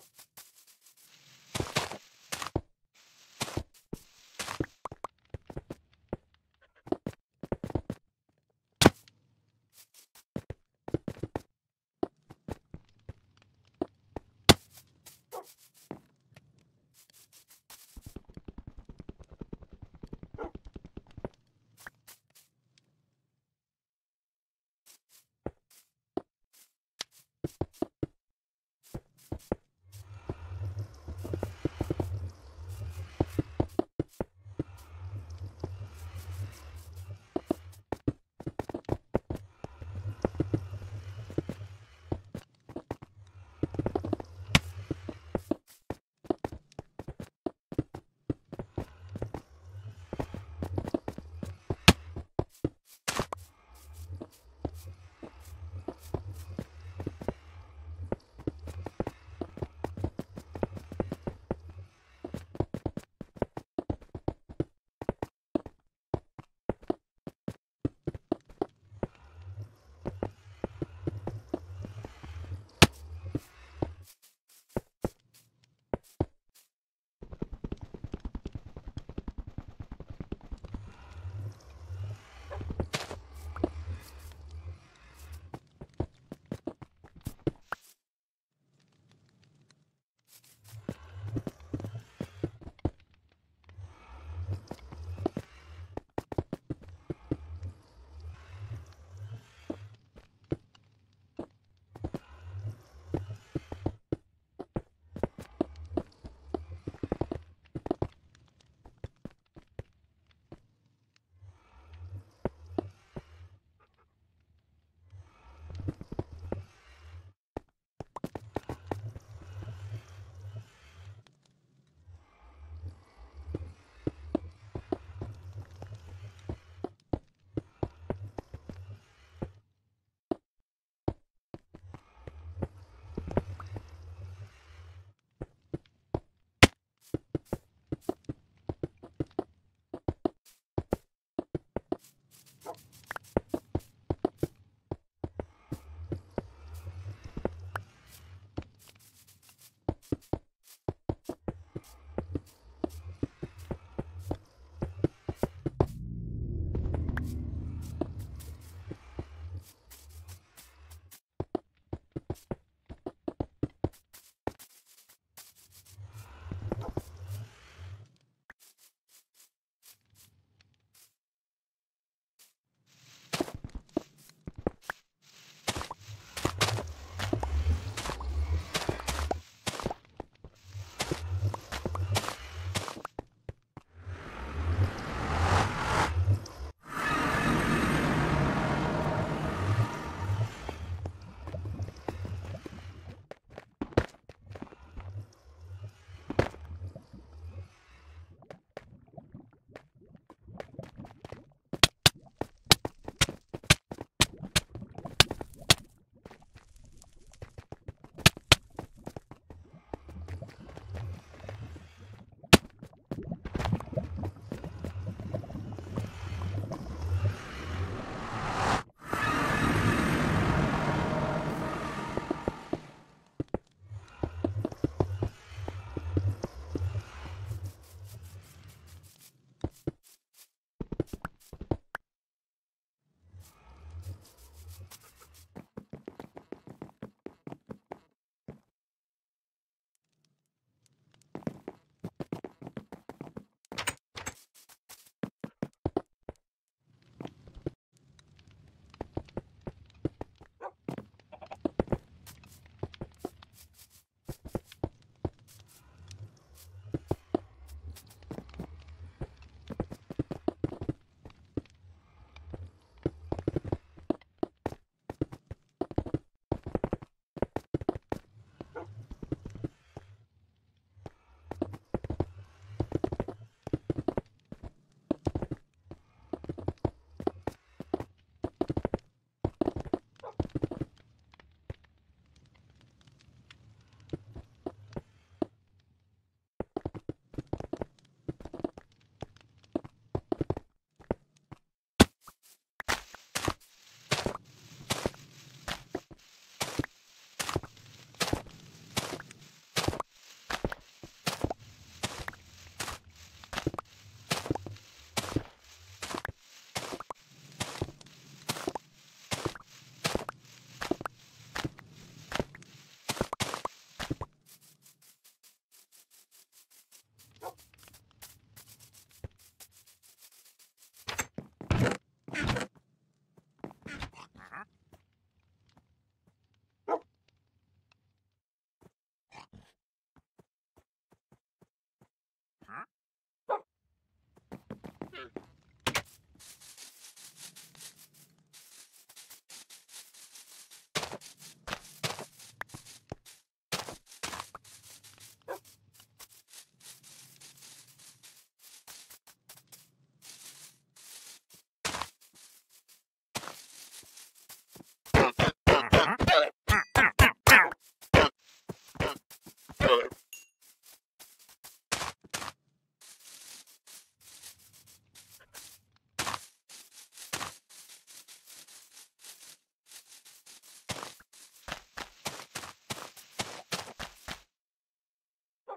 Ciao.